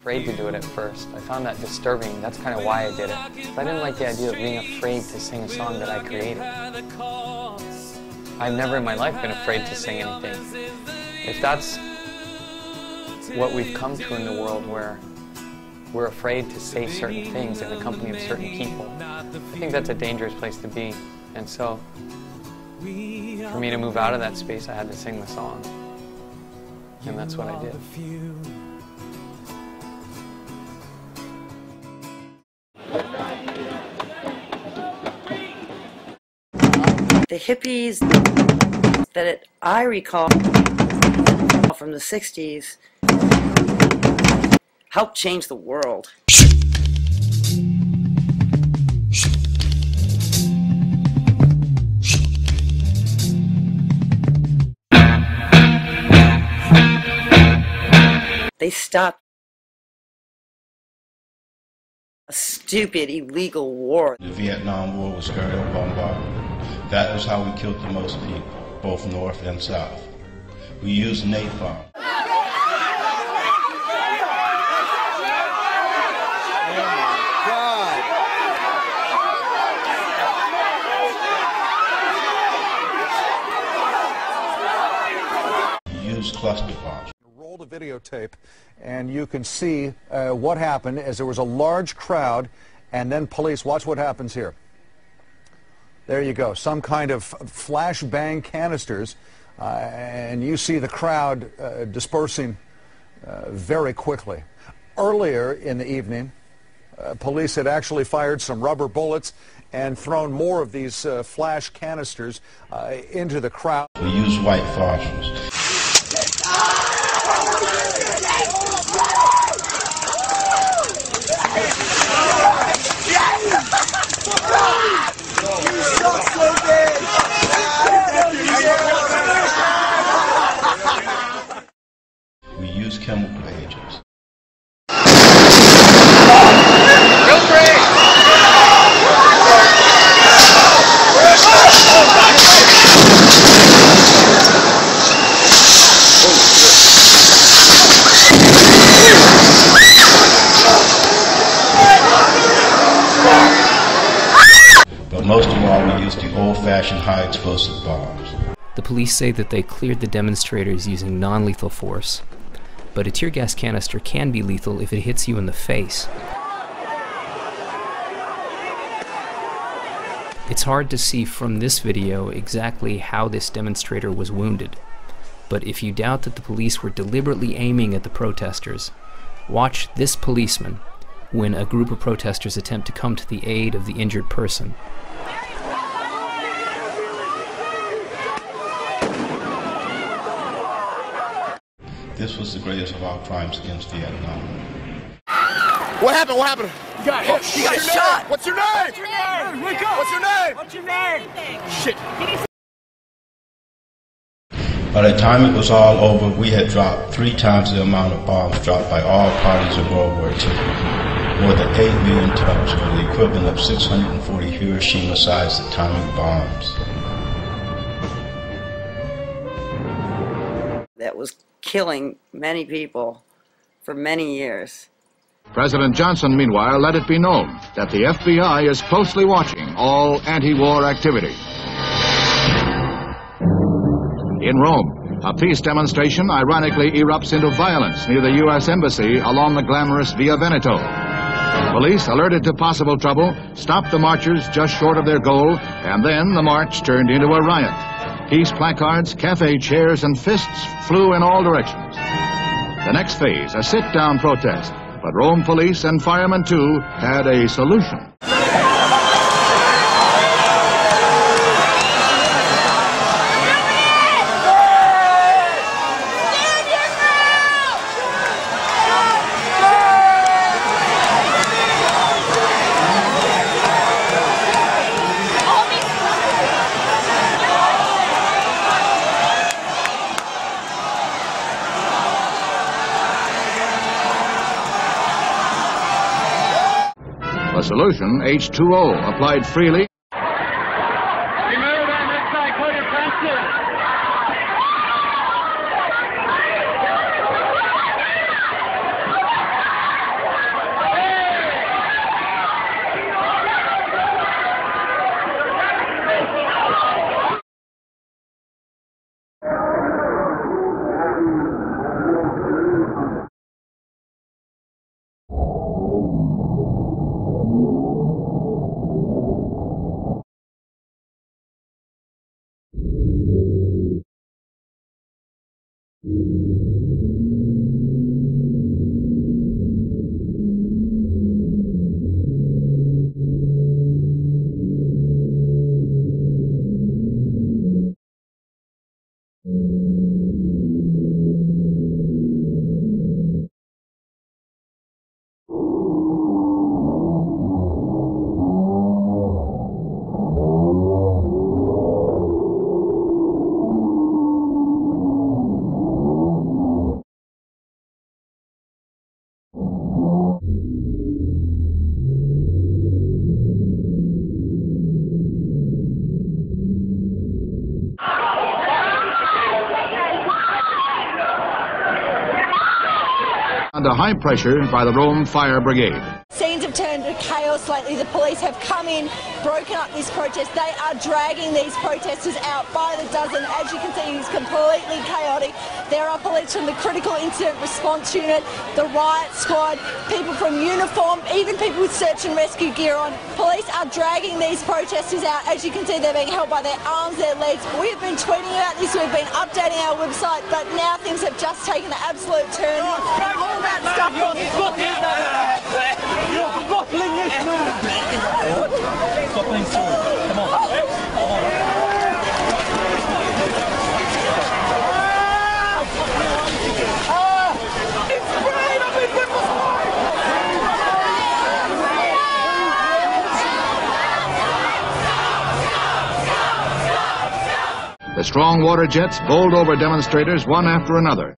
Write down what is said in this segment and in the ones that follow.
Afraid to do it at first. I found that disturbing. That's kind of why I did it. I didn't like the idea of being afraid to sing a song that I created. I've never in my life been afraid to sing anything. If that's what we've come to in the world where we're afraid to say certain things in the company of certain people, I think that's a dangerous place to be. And so, for me to move out of that space, I had to sing the song. And that's what I did. The hippies that it, I recall from the 60s helped change the world. They stopped a stupid, illegal war. The Vietnam War was aerial bombardment. That was how we killed the most people, both north and south. We used napalm. Cluster bombs. Roll the videotape and you can see uh, what happened as there was a large crowd and then police. Watch what happens here. There you go. Some kind of flashbang canisters uh, and you see the crowd uh, dispersing uh, very quickly. Earlier in the evening, uh, police had actually fired some rubber bullets and thrown more of these uh, flash canisters into the crowd. We use white phosphorus. We used chemical agents. Most of all, we used the old-fashioned high-explosive bombs. The police say that they cleared the demonstrators using non lethal force, but a tear gas canister can be lethal if it hits you in the face. It's hard to see from this video exactly how this demonstrator was wounded, but if you doubt that the police were deliberately aiming at the protesters, watch this policeman when a group of protesters attempt to come to the aid of the injured person. This was the greatest of all crimes against Vietnam. What happened? What happened? You got hit. Oh, you got shot. What's your name? What's your name? Wake up. What's your name? What's your name? Shit. By the time it was all over, we had dropped three times the amount of bombs dropped by all parties in World War II. More than 8 million tons, or the equivalent of 640 Hiroshima-sized atomic bombs. that was killing many people for many years. President Johnson, meanwhile, let it be known that the FBI is closely watching all anti-war activity. In Rome, a peace demonstration ironically erupts into violence near the U.S. Embassy along the glamorous Via Veneto. Police, alerted to possible trouble, stopped the marchers just short of their goal, and then the march turned into a riot. Peace placards, cafe chairs, and fists flew in all directions. The next phase, a sit-down protest, but Rome police and firemen too had a solution. Solution, H2O, applied freely Under high pressure by the Rome Fire Brigade. Scenes turned to chaos lately. The police have come in, broken up this protest. They are dragging these protesters out by the dozen. As you can see, it's completely chaotic. There are police from the Critical Incident Response Unit, the riot squad, people from uniform, even people with search and rescue gear on. Police are dragging these protesters out. As you can see, they're being held by their arms, their legs. We have been tweeting about this, we've been updating our website, but now things have just taken an absolute turn. All that stuff The strong water jets bowled over demonstrators one after another.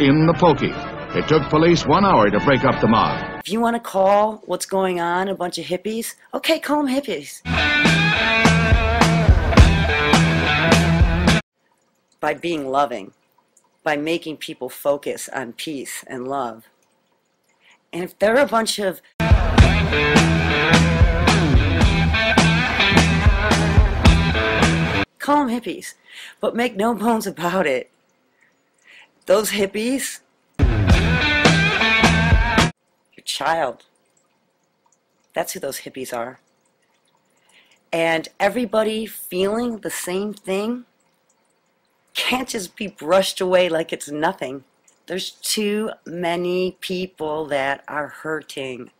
In the pokey. It took police one hour to break up the mob. If you want to call what's going on a bunch of hippies, okay, call them hippies. By being loving, by making people focus on peace and love. And if they're a bunch of call them hippies, but make no bones about it. Those hippies, your child. That's who those hippies are. And everybody feeling the same thing can't just be brushed away like it's nothing. There's too many people that are hurting.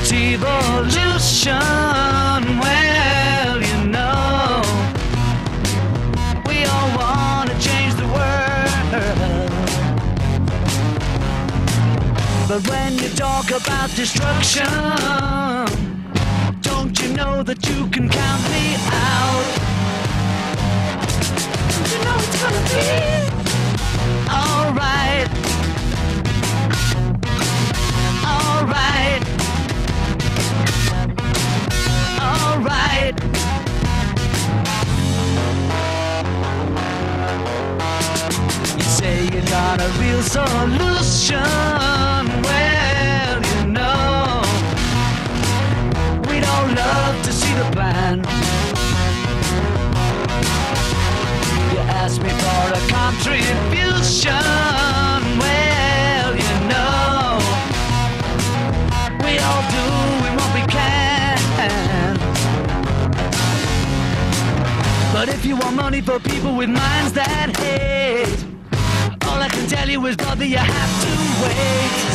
It's evolution. Well, you know, we all want to change the world. But when you talk about destruction, don't you know that you can count me out? You know it's gonna plan. You ask me for a contribution. Well, you know, we all doing what we can. But if you want money for people with minds that hate, all I can tell you is, brother, you have to wait.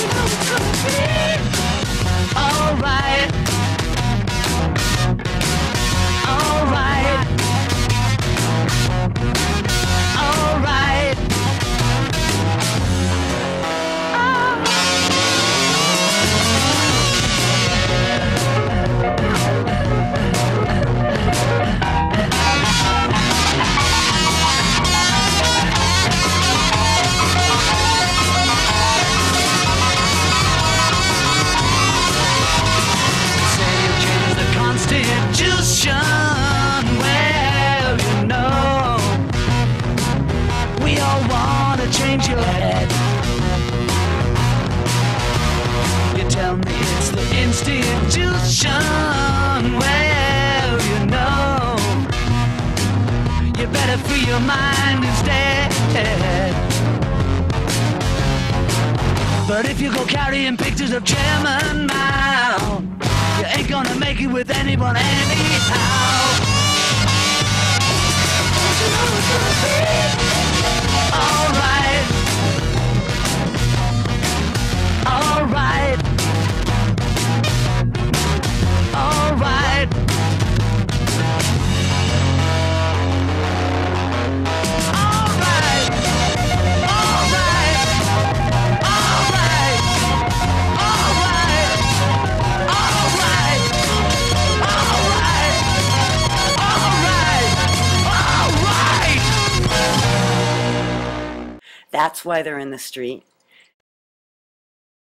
You know Alright. Carrying pictures of Chairman Mao, you ain't gonna make it with anyone anyhow. Alright. Alright. That's why they're in the street.